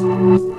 Música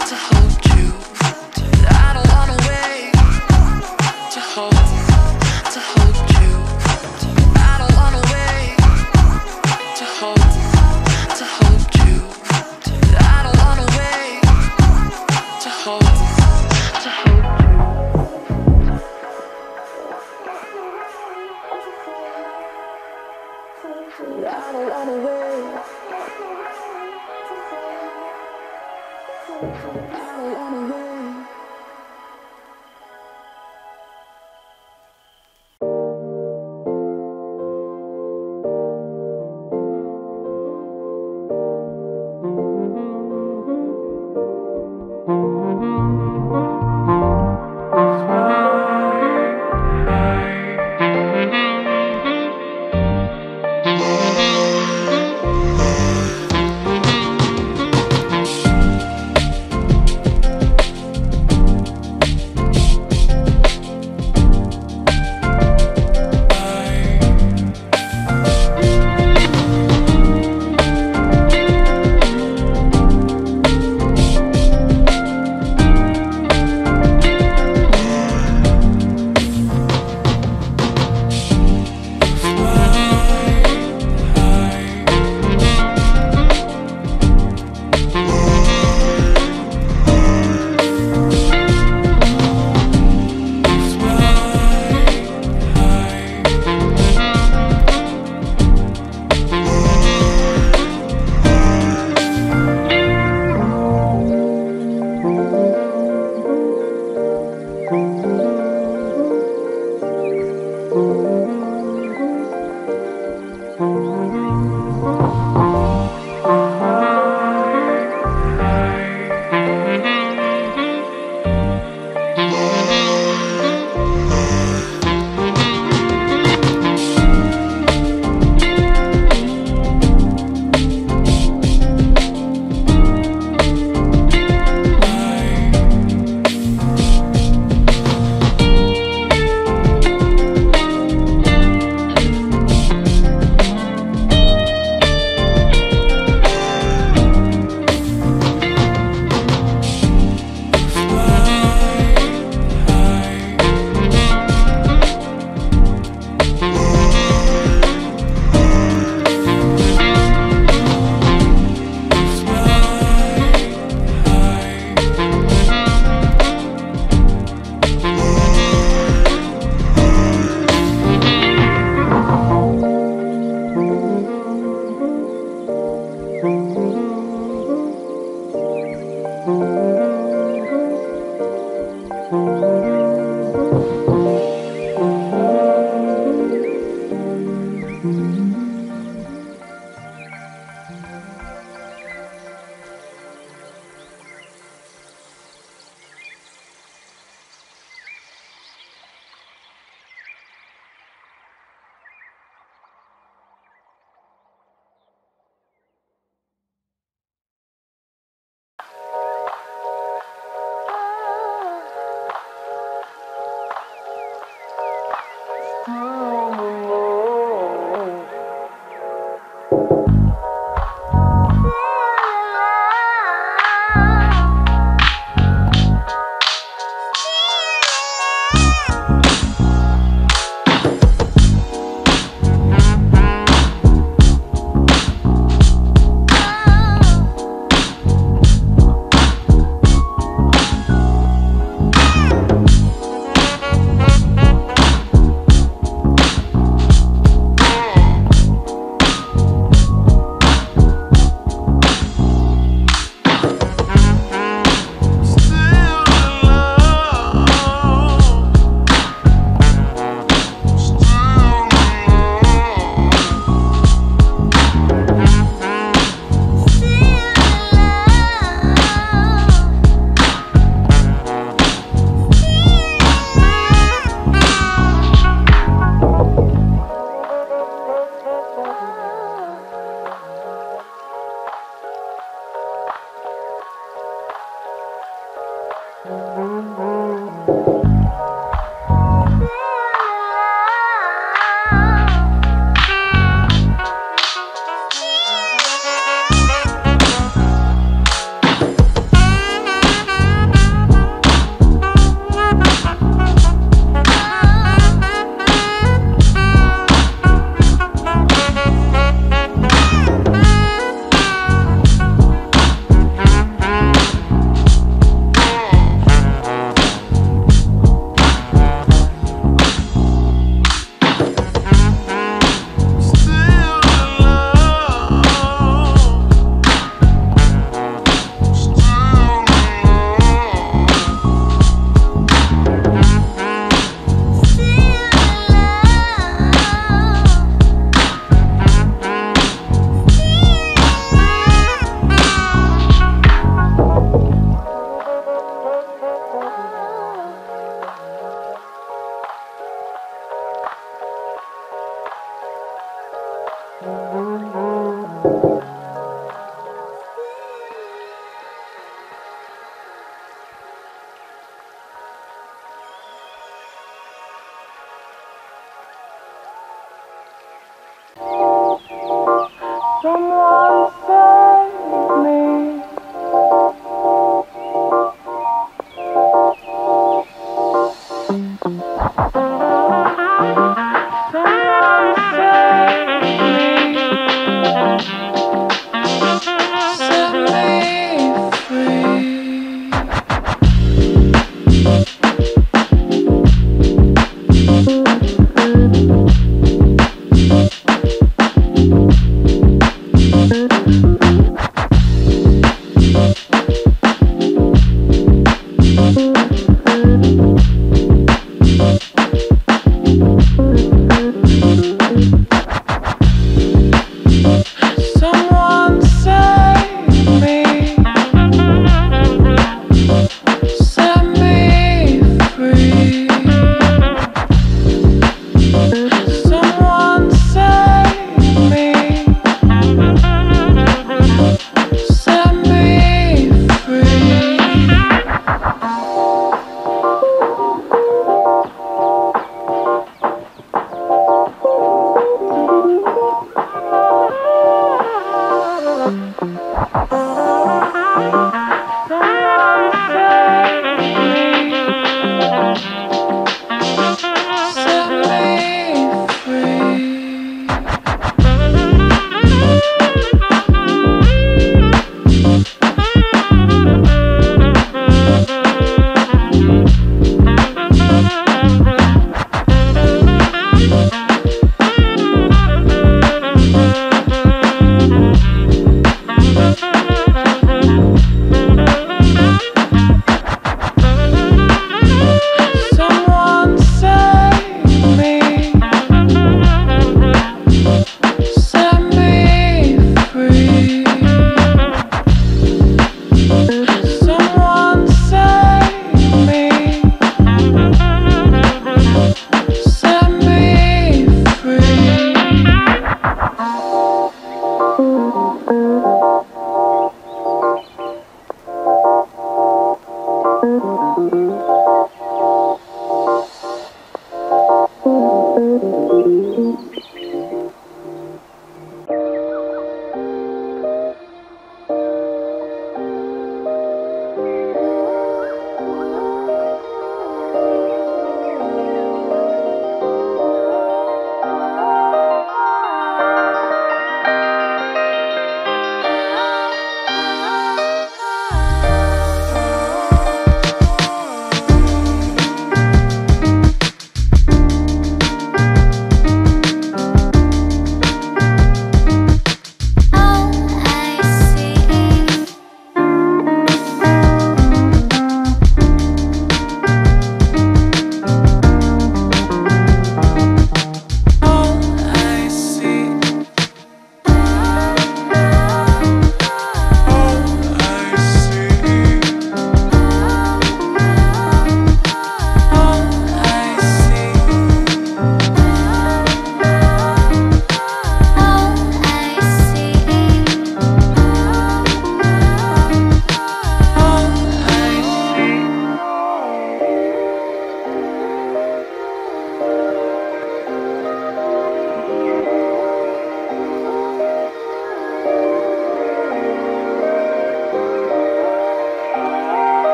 to hold.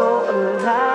So alive.